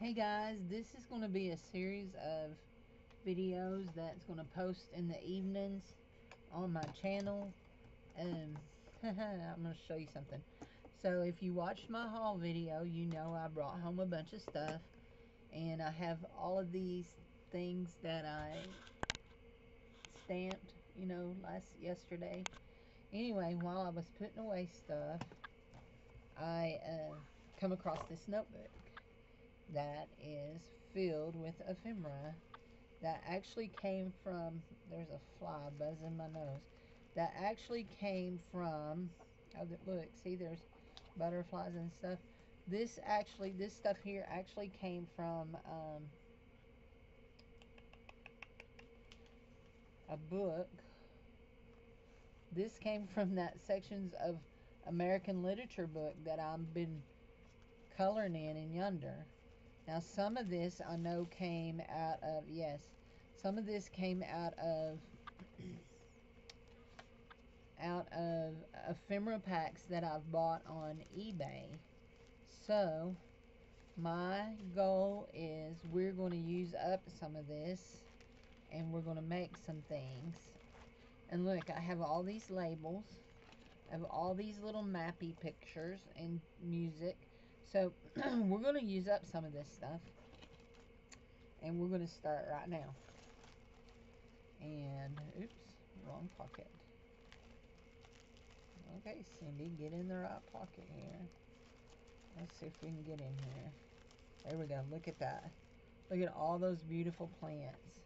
Hey guys, this is going to be a series of videos that's going to post in the evenings on my channel. Um, I'm going to show you something. So if you watched my haul video, you know I brought home a bunch of stuff. And I have all of these things that I stamped, you know, last yesterday. Anyway, while I was putting away stuff, I uh, come across this notebook that is filled with ephemera that actually came from, there's a fly buzzing my nose, that actually came from, oh, look, see, there's butterflies and stuff. This actually, this stuff here actually came from um, a book. This came from that sections of American literature book that I've been coloring in in yonder. Now, some of this I know came out of, yes, some of this came out of, out of ephemera packs that I've bought on eBay. So, my goal is we're going to use up some of this and we're going to make some things. And look, I have all these labels. I have all these little mappy pictures and music. So we're going to use up some of this stuff. And we're going to start right now. And, oops, wrong pocket. Okay, Cindy, get in the right pocket here. Let's see if we can get in here. There we go. Look at that. Look at all those beautiful plants.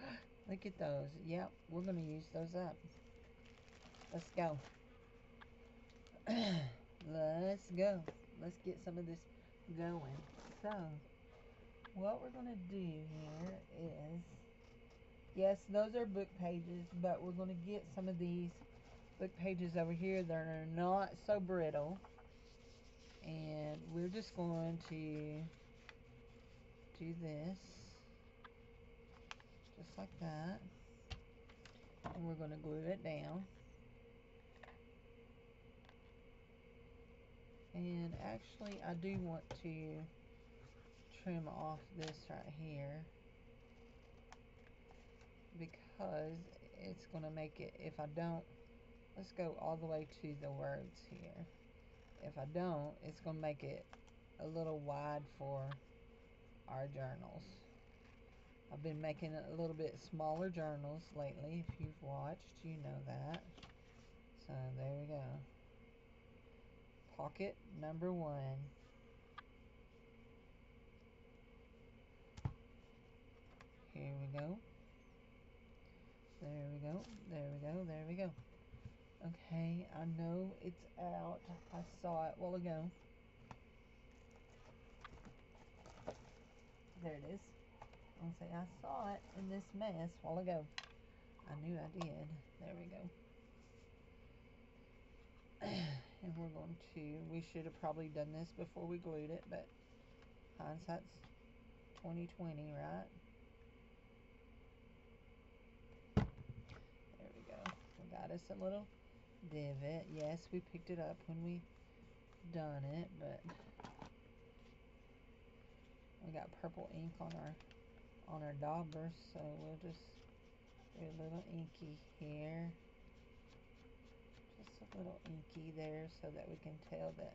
Look at those. Yep, we're going to use those up. Let's go. Let's go let's get some of this going. So, what we're going to do here is, yes, those are book pages, but we're going to get some of these book pages over here that are not so brittle. And we're just going to do this, just like that. And we're going to glue it down. And actually, I do want to trim off this right here because it's going to make it, if I don't, let's go all the way to the words here. If I don't, it's going to make it a little wide for our journals. I've been making a little bit smaller journals lately. If you've watched, you know that. So there we go pocket number one. Here we go. There we go. There we go. There we go. Okay, I know it's out. I saw it while ago. There it is. I'll say I saw it in this mess while ago. I knew I did. There we go. and we're going to, we should have probably done this before we glued it, but hindsight's 2020, right? There we go. We got us a little divot. Yes, we picked it up when we done it, but we got purple ink on our on our daubers, so we'll just do a little inky here a little inky there so that we can tell that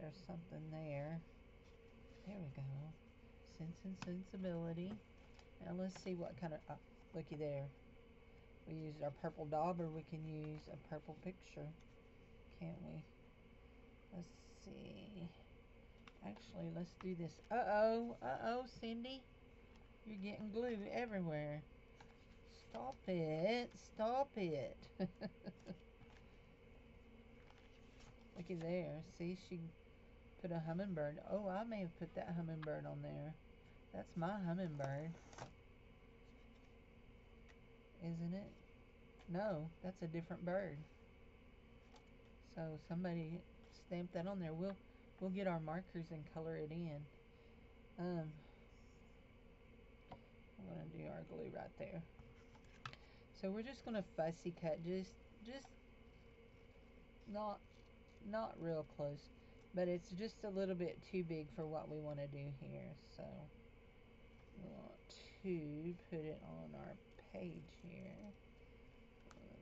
there's something there. There we go. Sense and sensibility. Now let's see what kind of, uh, looky there. We used our purple dauber. We can use a purple picture, can't we? Let's see. Actually, let's do this. Uh-oh, uh-oh, Cindy. You're getting glue everywhere. Stop it. Stop it. There. See, she put a hummingbird. Oh, I may have put that hummingbird on there. That's my hummingbird. Isn't it? No, that's a different bird. So somebody stamped that on there. We'll we'll get our markers and color it in. Um, I'm gonna do our glue right there. So we're just gonna fussy cut, just just not not real close. But it's just a little bit too big for what we want to do here. So we want to put it on our page here.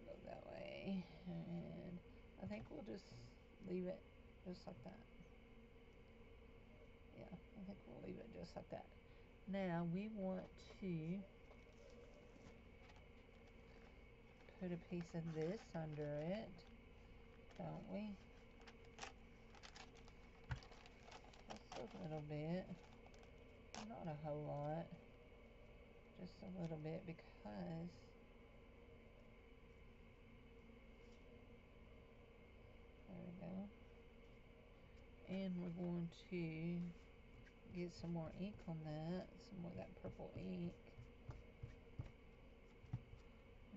Go that way. And I think we'll just leave it just like that. Yeah, I think we'll leave it just like that. Now we want to put a piece of this under it, don't we? Just a little bit. Not a whole lot. Just a little bit because there we go. And we're going to get some more ink on that, some more of that purple ink.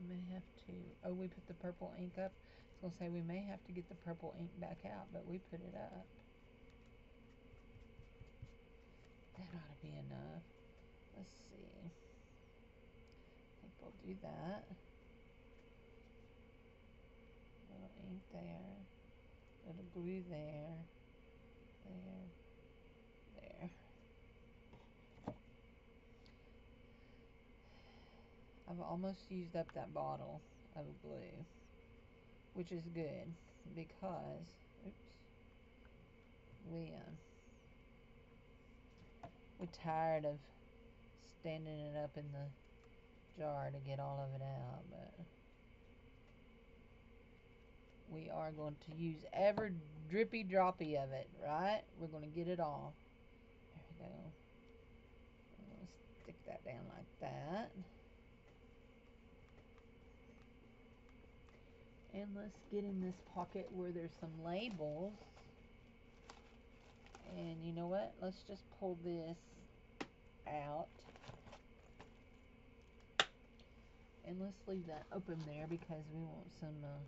We may have to, oh, we put the purple ink up. I was going to say we may have to get the purple ink back out, but we put it up. That ought to be enough. Let's see. I think we'll do that. Little ink there. Little glue there. There. There. I've almost used up that bottle of glue, which is good because, oops, we, um, we're tired of standing it up in the jar to get all of it out, but we are going to use every drippy droppy of it, right? We're going to get it all. There we go. Stick that down like that. And let's get in this pocket where there's some labels. And you know what? Let's just pull this out. And let's leave that open there because we want some uh,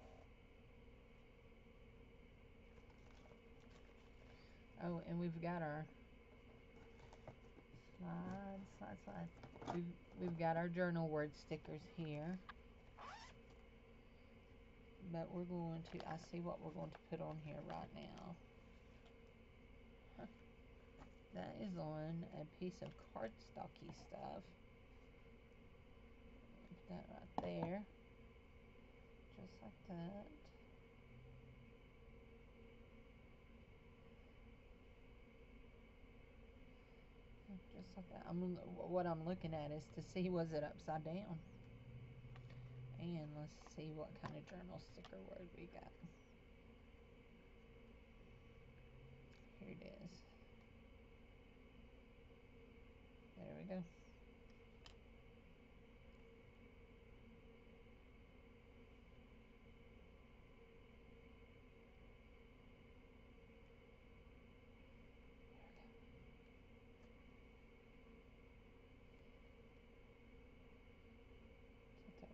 Oh, and we've got our slide, slide, slide. We've we've got our journal word stickers here but we're going to, I see what we're going to put on here right now. That is on a piece of cardstocky stuff. Put that right there. Just like that. Just like that. I'm, what I'm looking at is to see was it upside down. And let's see what kind of journal sticker word we got. Here it is. There we go.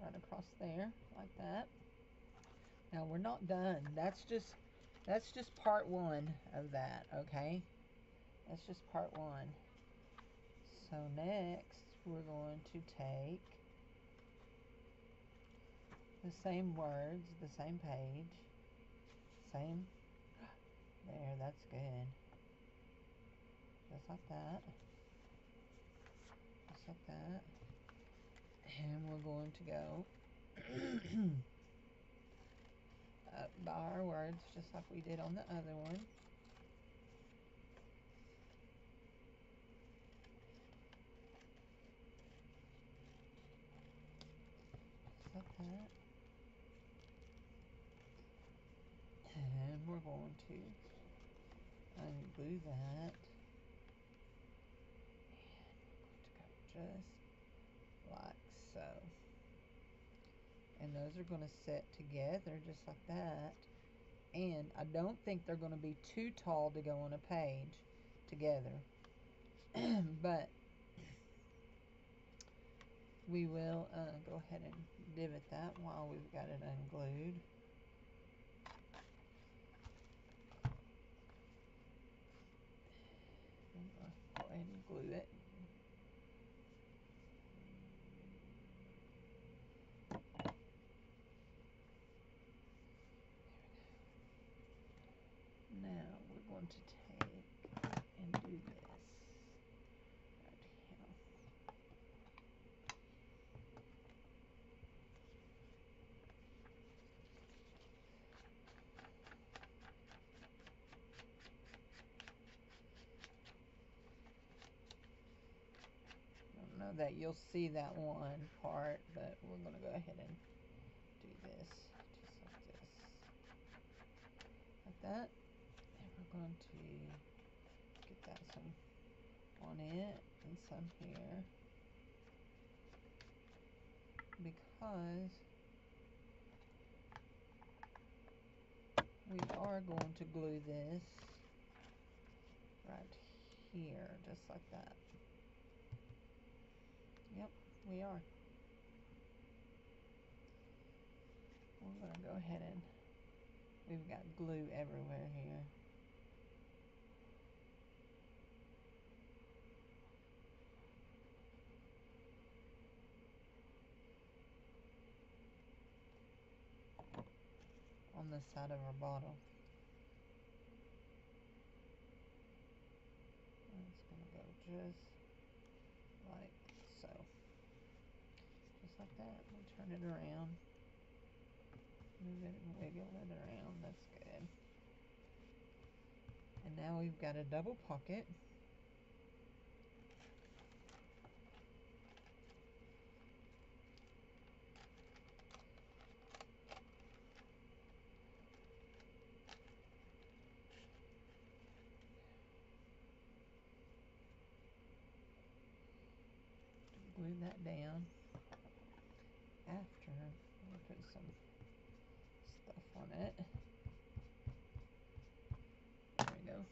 right across there like that. Now we're not done. That's just that's just part one of that, okay? That's just part one. So next we're going to take the same words, the same page, same, there, that's good. Just like that. Just like that and we're going to go up by our words just like we did on the other one. Just like that. And we're going to unglue that. And going to go just like so. And those are going to set together just like that. And I don't think they're going to be too tall to go on a page together. but we will uh, go ahead and divot that while we've got it unglued. Go ahead and glue it. to take and do this right here. I don't know that you'll see that one part, but we're going to go ahead and do this just like this. Like that. And we're going to get that some on it and some here. Because we are going to glue this right here, just like that. We are. We're going to go ahead and, we've got glue everywhere here. on the side of our bottle. It's going to go just like so. Just like that. We turn it around. Move it and wiggle it around. That's good. And now we've got a double pocket. glue that down after we put some stuff on it. There we go.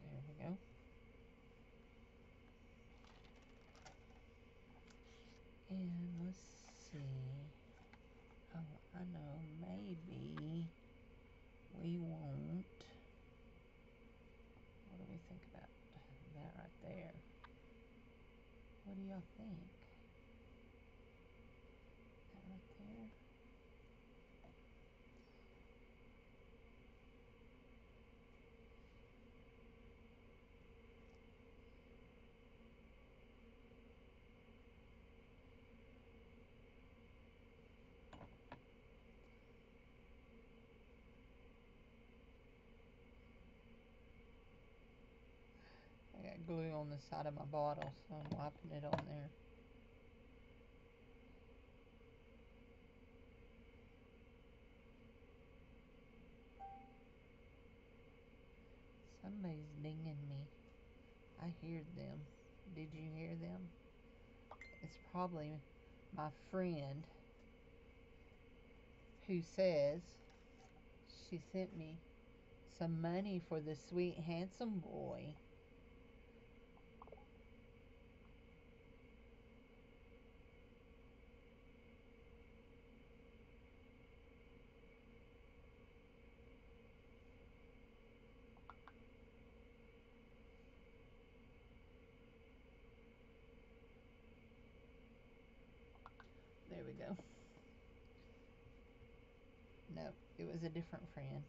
There we go. And see. Oh, I know. Maybe we won't. What do we think about that right there? What do y'all think? That right there? I glue on the side of my bottle, so I'm wiping it on there. Somebody's dinging me. I hear them. Did you hear them? It's probably my friend who says she sent me some money for the sweet handsome boy. There we go. No, it was a different friend.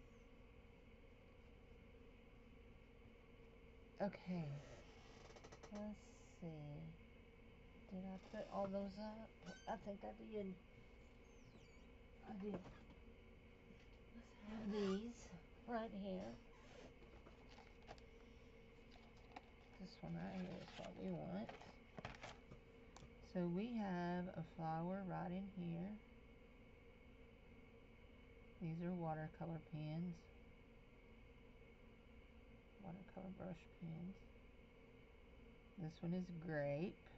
Okay. Let's see. Did I put all those up? I think I did. I did. Let's have these right here. This one right here is what we want. So we have a flower right in here. These are watercolor pens. Watercolor brush pens. This one is grape.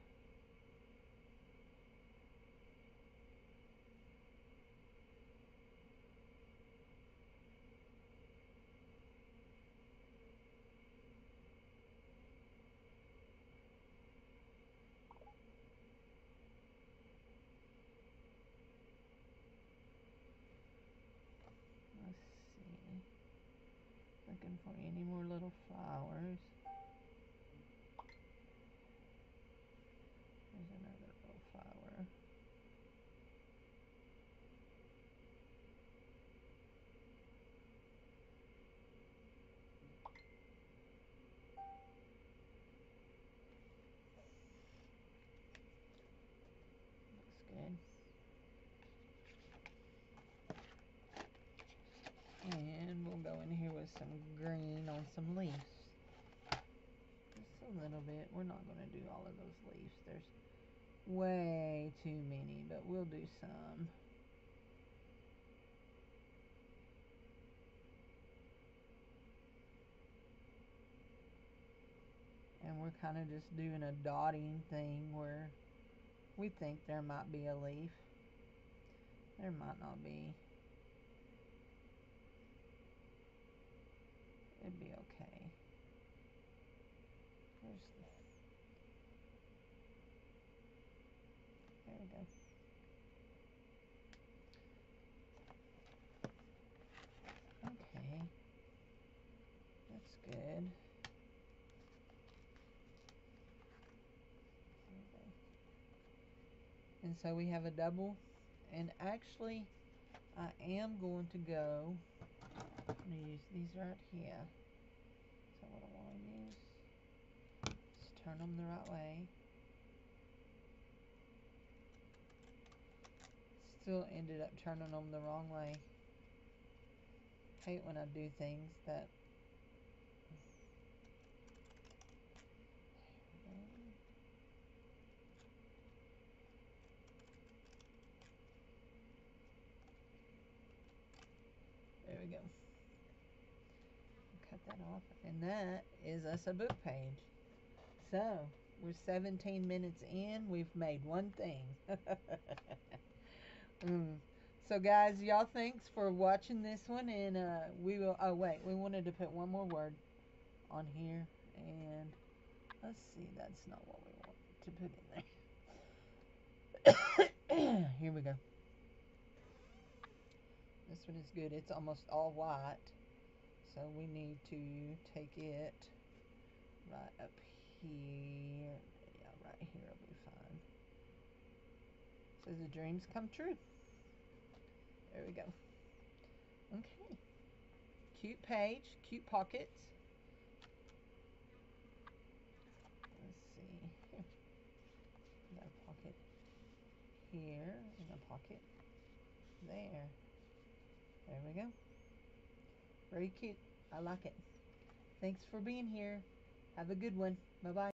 Looking for any more little flowers. There's another little flower. Looks good. And we'll go in here with some green on some leaves. Just a little bit. We're not going to do all of those leaves. There's way too many, but we'll do some. And we're kind of just doing a dotting thing where we think there might be a leaf. There might not be. It'd be okay. Where's the... There we go. Okay. That's good. And so we have a double. And actually, I am going to go I'm going to use these right here. So what I want to use is turn them the right way. Still ended up turning them the wrong way. Hate when I do things that There we go cut that off. And that is us a book page. So, we're 17 minutes in. We've made one thing. mm. So, guys, y'all thanks for watching this one. And uh, we will. Oh, wait. We wanted to put one more word on here. And let's see. That's not what we want to put in there. here we go. This one is good. It's almost all white. So we need to take it right up here. Yeah, right here will be fine. So the dreams come true. There we go. Okay. Cute page, cute pockets. Let's see. Here. Got a pocket here and a pocket there. There we go. Very cute. I like it. Thanks for being here. Have a good one. Bye bye.